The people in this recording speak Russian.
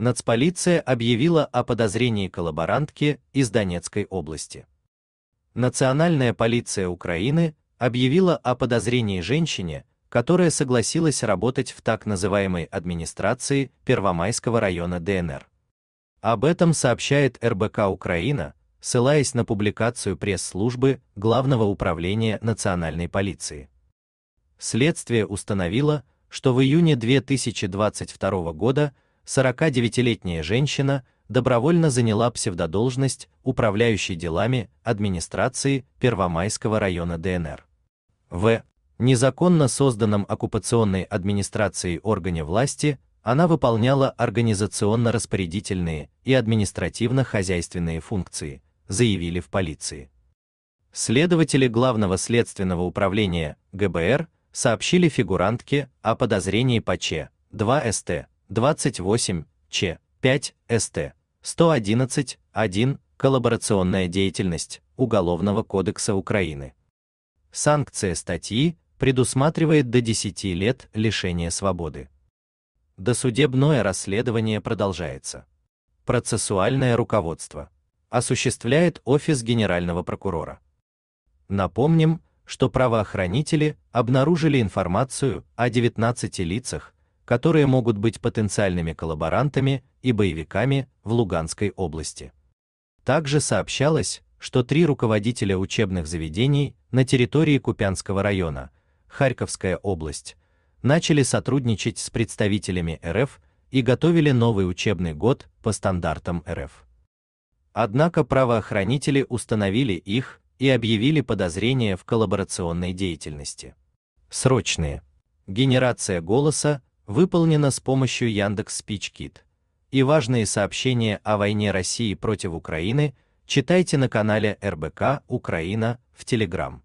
Нацполиция объявила о подозрении коллаборантки из Донецкой области. Национальная полиция Украины объявила о подозрении женщине, которая согласилась работать в так называемой администрации Первомайского района ДНР. Об этом сообщает РБК Украина, ссылаясь на публикацию пресс-службы Главного управления национальной полиции. Следствие установило, что в июне 2022 года 49-летняя женщина добровольно заняла псевдодолжность управляющей делами администрации Первомайского района ДНР. В незаконно созданном оккупационной администрацией органе власти она выполняла организационно-распорядительные и административно-хозяйственные функции, заявили в полиции. Следователи Главного следственного управления ГБР сообщили фигурантке о подозрении по Ч 2 СТ 28 Ч 5 СТ 111 1 коллаборационная деятельность Уголовного кодекса Украины. Санкция статьи предусматривает до 10 лет лишения свободы. Досудебное расследование продолжается. Процессуальное руководство осуществляет офис генерального прокурора. Напомним, что правоохранители обнаружили информацию о 19 лицах, которые могут быть потенциальными коллаборантами и боевиками в Луганской области. Также сообщалось, что три руководителя учебных заведений на территории Купянского района, Харьковская область, начали сотрудничать с представителями РФ и готовили новый учебный год по стандартам РФ. Однако правоохранители установили их и объявили подозрения в коллаборационной деятельности. Срочные. Генерация голоса выполнена с помощью Яндекс SpeechKit. И важные сообщения о войне России против Украины читайте на канале РБК Украина в Telegram.